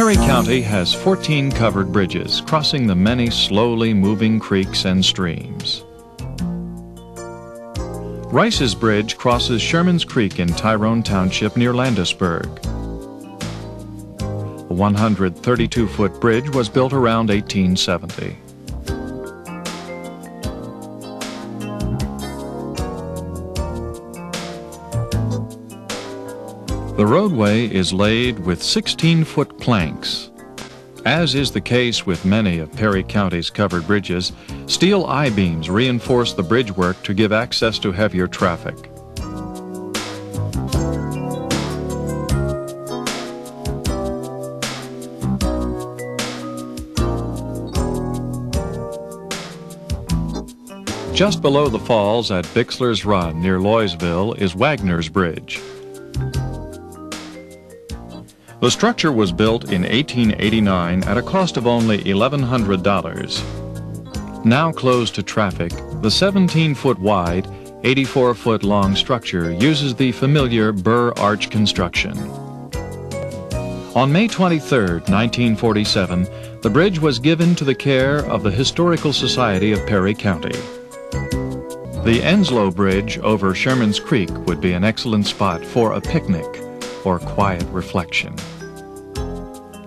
Perry County has 14 covered bridges crossing the many slowly moving creeks and streams. Rice's Bridge crosses Sherman's Creek in Tyrone Township near Landisburg. A 132-foot bridge was built around 1870. The roadway is laid with 16-foot planks. As is the case with many of Perry County's covered bridges, steel I-beams reinforce the bridge work to give access to heavier traffic. Just below the falls at Bixler's Run near Loysville is Wagner's Bridge. The structure was built in 1889 at a cost of only $1,100. Now closed to traffic, the 17-foot wide, 84-foot long structure uses the familiar Burr arch construction. On May 23, 1947, the bridge was given to the care of the Historical Society of Perry County. The Enslow Bridge over Sherman's Creek would be an excellent spot for a picnic or quiet reflection.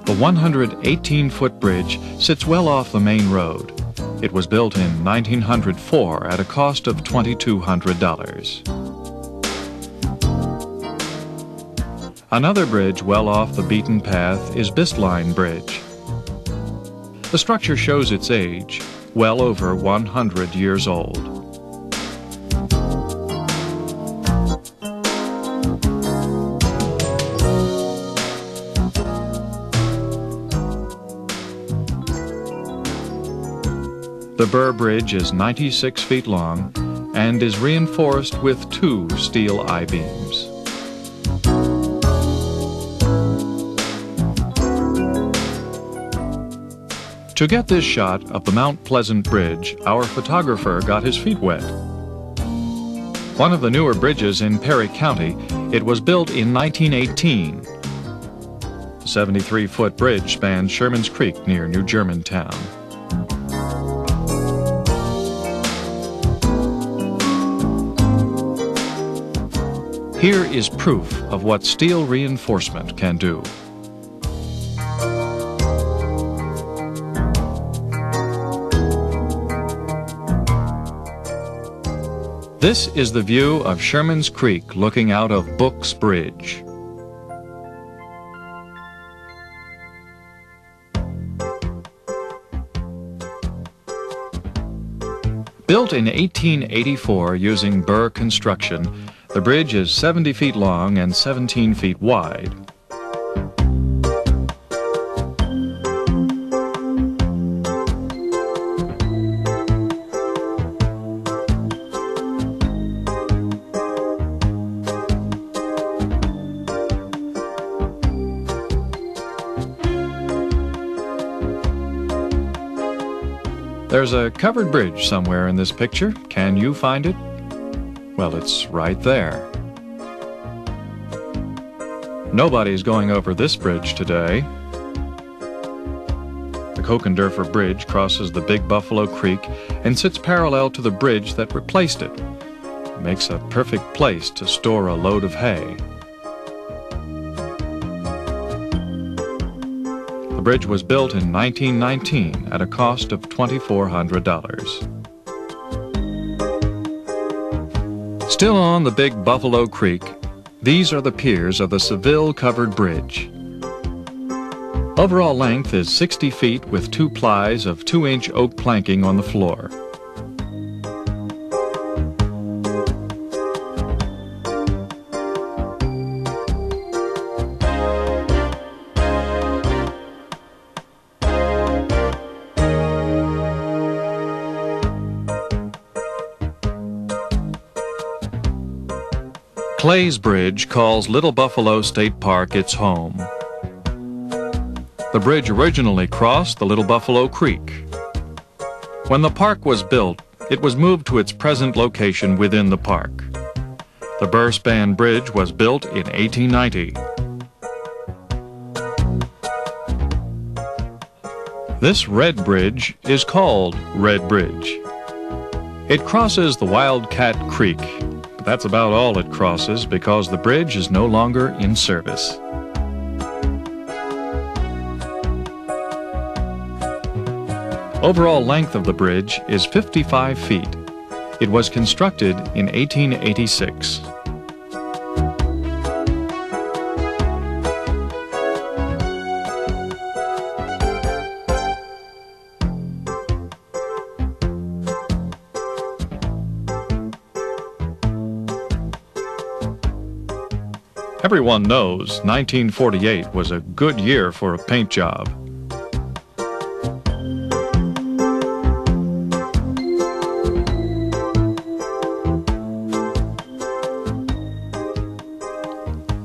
The 118-foot bridge sits well off the main road. It was built in 1904 at a cost of $2,200. Another bridge well off the beaten path is Bistline Bridge. The structure shows its age, well over 100 years old. The Burr Bridge is 96 feet long and is reinforced with two steel I-beams. To get this shot of the Mount Pleasant Bridge, our photographer got his feet wet. One of the newer bridges in Perry County, it was built in 1918. The 73-foot bridge spans Sherman's Creek near New Germantown. Here is proof of what steel reinforcement can do. This is the view of Sherman's Creek looking out of Books Bridge. Built in 1884 using Burr construction, the bridge is 70 feet long and 17 feet wide. There's a covered bridge somewhere in this picture. Can you find it? Well, it's right there. Nobody's going over this bridge today. The Kochenderfer Bridge crosses the Big Buffalo Creek and sits parallel to the bridge that replaced it. It makes a perfect place to store a load of hay. The bridge was built in 1919 at a cost of $2,400. Still on the Big Buffalo Creek, these are the piers of the Saville Covered Bridge. Overall length is 60 feet with two plies of 2-inch oak planking on the floor. Clay's Bridge calls Little Buffalo State Park its home. The bridge originally crossed the Little Buffalo Creek. When the park was built, it was moved to its present location within the park. The Burr Span Bridge was built in 1890. This red bridge is called Red Bridge. It crosses the Wildcat Creek, but that's about all it crosses because the bridge is no longer in service. Overall length of the bridge is 55 feet. It was constructed in 1886. Everyone knows 1948 was a good year for a paint job.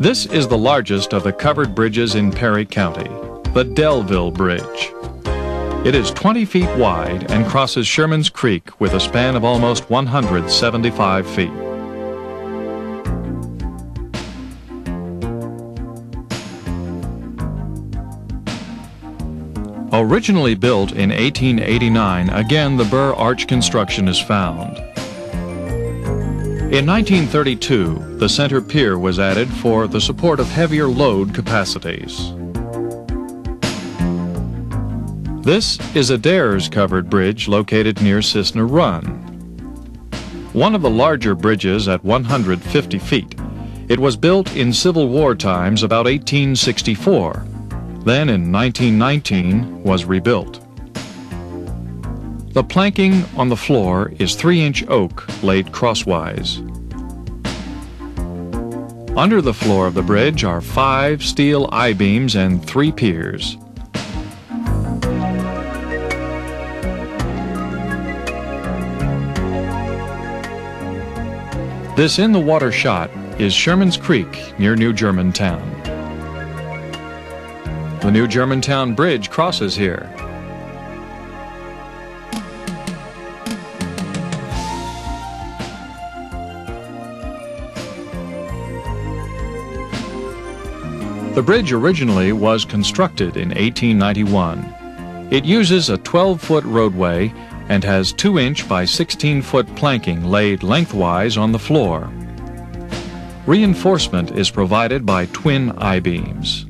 This is the largest of the covered bridges in Perry County, the Dellville Bridge. It is 20 feet wide and crosses Sherman's Creek with a span of almost 175 feet. Originally built in 1889, again the Burr Arch construction is found. In 1932, the center pier was added for the support of heavier load capacities. This is Adair's covered bridge located near Cisna Run. One of the larger bridges at 150 feet. It was built in Civil War times about 1864 then in 1919 was rebuilt. The planking on the floor is 3-inch oak laid crosswise. Under the floor of the bridge are five steel I-beams and three piers. This in-the-water shot is Sherman's Creek near New Germantown. The new Germantown Bridge crosses here. The bridge originally was constructed in 1891. It uses a 12-foot roadway and has 2-inch by 16-foot planking laid lengthwise on the floor. Reinforcement is provided by twin I-beams.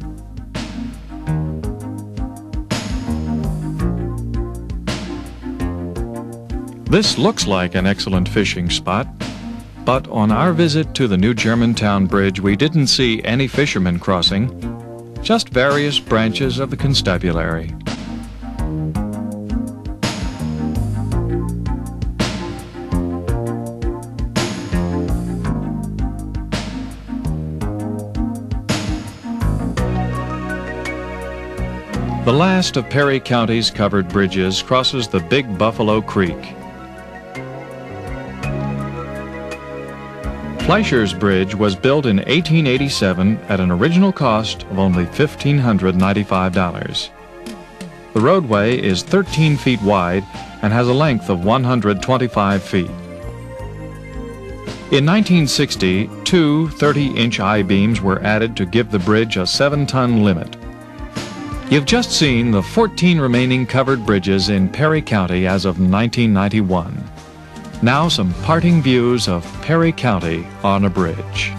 This looks like an excellent fishing spot, but on our visit to the new Germantown Bridge we didn't see any fishermen crossing, just various branches of the constabulary. The last of Perry County's covered bridges crosses the Big Buffalo Creek. Fleisher's Bridge was built in 1887 at an original cost of only $1,595. The roadway is 13 feet wide and has a length of 125 feet. In 1960, two 30-inch I-beams were added to give the bridge a 7-ton limit. You've just seen the 14 remaining covered bridges in Perry County as of 1991. Now some parting views of Perry County on a bridge.